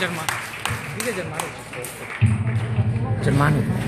Jerman. Ini Jerman. Jerman. Jerman.